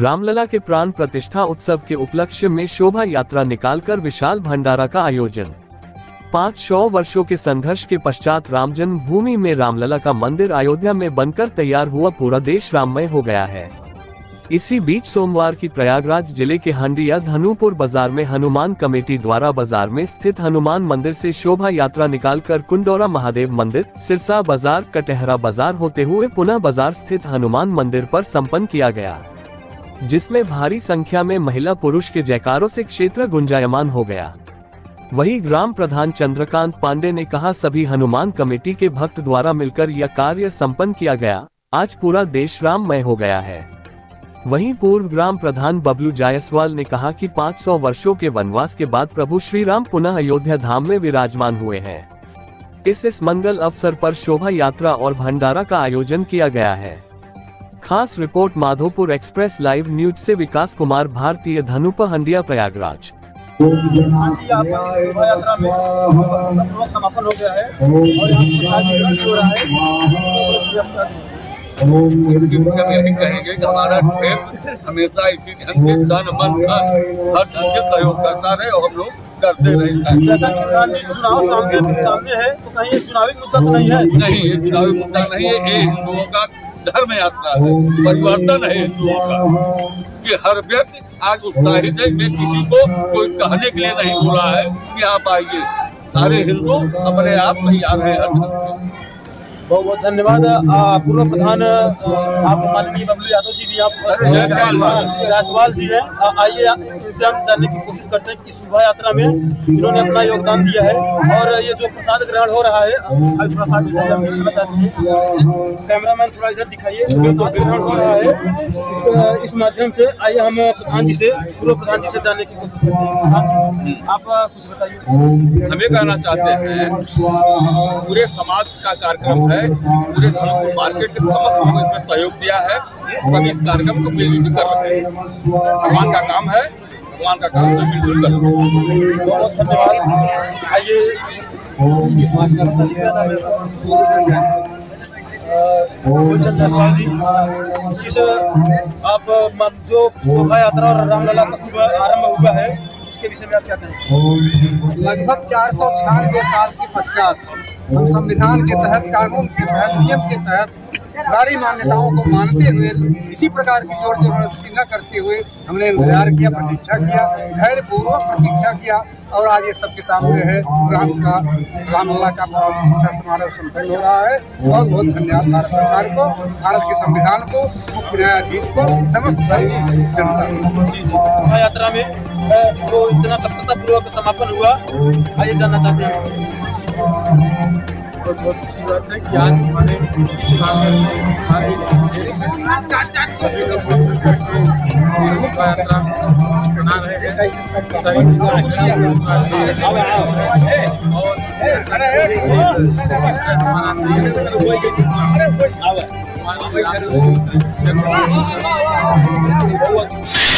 रामलला के प्राण प्रतिष्ठा उत्सव के उपलक्ष्य में शोभा यात्रा निकालकर विशाल भंडारा का आयोजन। पाँच सौ वर्षो के संघर्ष के पश्चात राम जन्मभूमि में रामलला का मंदिर अयोध्या में बनकर तैयार हुआ पूरा देश राममय हो गया है। इसी बीच सोमवार की प्रयागराज ज़िले के हंडिया धनुपुर बाज़ार में हनुमान कमेटी द्वारा बाज़ार में स्थित हनुमान मंदिर से शोभा यात्रा निकालकर कुंडोरा महादेव मंदिर, सिरसा बाज़ार, कटहरा बाज़ार होते हुए पुनः बाज़ार स्थित हनुमान मंदिर पर संपन्न किया गया। जिसमें भारी संख्या में महिला पुरुष के जयकारों से क्षेत्र गुंजायमान हो गया। वहीं ग्राम प्रधान चंद्रकांत पांडे ने कहा, सभी हनुमान कमेटी के भक्त द्वारा मिलकर यह कार्य संपन्न किया गया। आज पूरा देश राममय हो गया है। वहीं पूर्व ग्राम प्रधान बबलू जायसवाल ने कहा कि 500 वर्षों के वनवास के बाद प्रभु श्री राम पुनः अयोध्या धाम में विराजमान हुए हैं। इस इस मंगल अवसर पर शोभा यात्रा और भंडारा का आयोजन किया गया है। खास report Madhopur express live news से विकास कुमार भारतीय धनुप हंडिया प्रयागराज। समापन हो गया है और यहाँ हो है कहेंगे कि हमारा खेल हमेशा इसी ढंग से तन मन धन हर ढंग से सहयोग करता रहे और हम लोग करते रहे कि चुनाव सामने सामने है तो कहीं चुनावी मुद्दा तो नहीं है। नहीं ये चुनावी मुद्दा नहीं है ये हिंदुओं का धर्म यात्रा है, परिवर्तन है हिंदुओं का कि हर व्यक्ति आज उत्साहित है, मैं किसी को कोई कहने के लिए नहीं बोला है कि आप आइए सारे हिंदू अपने आप तैयार है। बहुत बहुत धन्यवाद। पूर्व प्रधान आप माननीय बबलू यादव जी भी आप जायसवाल जी हैं। आइए इनसे हम जानने की कोशिश करते हैं कि शोभा यात्रा में इन्होंने अपना योगदान दिया है। और ये जो प्रसाद ग्रहण हो रहा है अभी हैं। कैमरामैन थोड़ा इधर दिखाइए। प्रसाद ग्रहण हो रहा है इस माध्यम से आइए हम प्रधान जी से पूर्व प्रधान जी से जानने की कोशिश करते हैं। आप कुछ बताइए। हमें कहना चाहते हैं पूरे समाज का कार्यक्रम है पूरे धर्मपुर मार्केट के समस्त लोगों ने इसमें सहयोग दिया है। सभी इस कार्यक्रम को मिलजुल कर रहे हैं। भगवान का काम है। भगवान का काम सब मिलजुल कर। रहे हैं बहुत धन्यवाद। आइए। इस आप जो शोभा यात्रा और रामलला का शुभ आरंभ हुआ है इसके विषय में आप क्या कहें लगभग चार सौ छियानवे साल के पश्चात हम संविधान के तहत, कानून के तहत, नियम के तहत सारी मान्यताओं को मानते हुए, इसी प्रकार की ज़ोर ज़बरदस्ती न करते हुए हमने इंतज़ार किया, प्रतीक्षा किया धैर्य पूर्वक प्रतीक्षा किया और आज ये सबके सामने है। राम का रामलला का प्रतिष्ठा समारोह संपन्न हो रहा है बहुत बहुत धन्यवाद भारत सरकार को, भारत के संविधान को, मुख्य न्यायाधीश को, समस्त जनता यात्रा में जो इतना सफलतापूर्वक समापन हुआ, आइए जानना चाहते हैं। बहुत बहुत अच्छी बात है कि आज हमारे इस प्रांगण में हमारे देश में सभी लोग बना रहे हैं सभी और हमारा देश